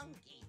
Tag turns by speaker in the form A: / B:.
A: funky.